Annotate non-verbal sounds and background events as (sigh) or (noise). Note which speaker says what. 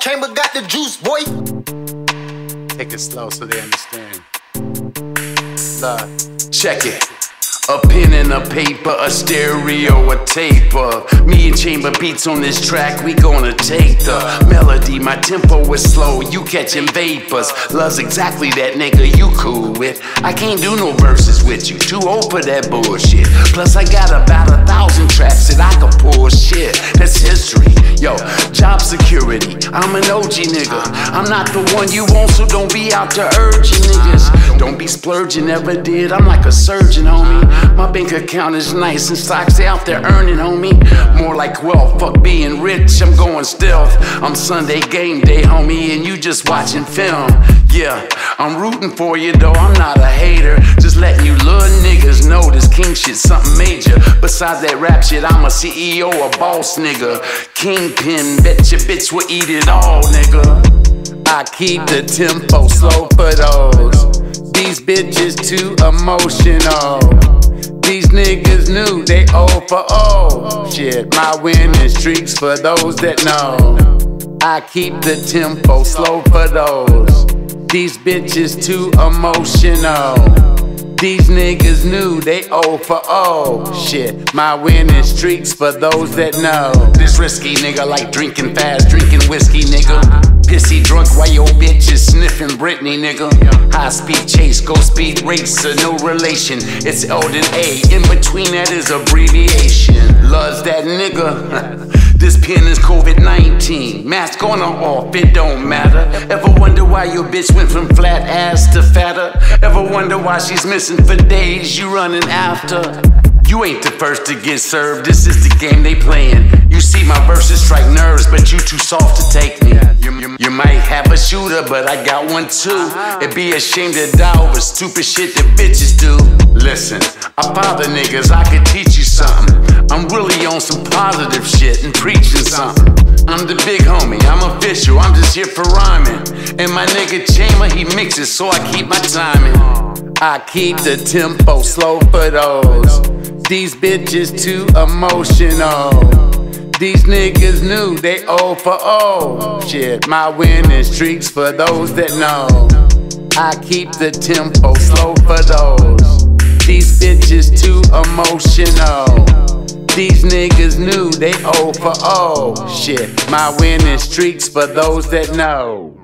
Speaker 1: Chainba got the juice, boy.
Speaker 2: Take it slow so they understand. Love.
Speaker 3: Check it. A pen and a paper, a stereo, a taper. Me and Chainba Beats on this track, we gonna take the melody. My tempo is slow, you catching vapors. Love's exactly that nigga you cool with. I can't do no verses with you, too old for that bullshit. Plus, I got about a thousand tracks that I can pull shit. That's history. Yo, job security. I'm an OG nigga. I'm not the one you want, so don't be out to urging niggas. Don't be splurging, never did. I'm like a surgeon, homie. My bank account is nice and stocks out there earning, homie. More like wealth, fuck being rich, I'm going stealth. I'm Sunday game day, homie, and you just watching film. Yeah, I'm rooting for you though, I'm not a hater. Just letting you little niggas know this king shit something major. Besides that rap shit, I'm a CEO, a boss nigga. Kingpin, bet your bitch will eat it all, nigga. I keep the tempo slow for those. These bitches too emotional. These niggas knew they owe for oh shit. My winning streaks for those that know. I keep the tempo slow for those. These bitches too emotional. These niggas knew they owe for oh shit. My winning streaks for those that know. This risky nigga like drinking fast, drinking whiskey, nigga. Pissy drunk while your bitch is sniffing Britney, nigga. High speed chase, go speed racer, no relation. It's Elden A, in between that is abbreviation. Loves that nigga. (laughs) this pen is COVID 19. Mask on or off, it don't matter. Ever wonder why your bitch went from flat ass to fatter? Ever wonder why she's missing for days you running after? You ain't the first to get served, this is the game they playin'. You see my verses strike nerves, but you too soft to take me. You, you, you might have a shooter, but I got one too. It'd be a shame to die over stupid shit that bitches do. Listen, I father niggas, I could teach you something. I'm really on some positive shit and preaching something. I'm the big homie, I'm official, I'm just here for rhyming. And my nigga Chainba, he mixes, so I keep my timing. I keep the tempo slow for those. These bitches too emotional. These niggas knew they old for oh shit. My winning streaks for those that know. I keep the tempo slow for those. These bitches too emotional. These niggas knew they owe for oh shit. My winning streaks for those that know.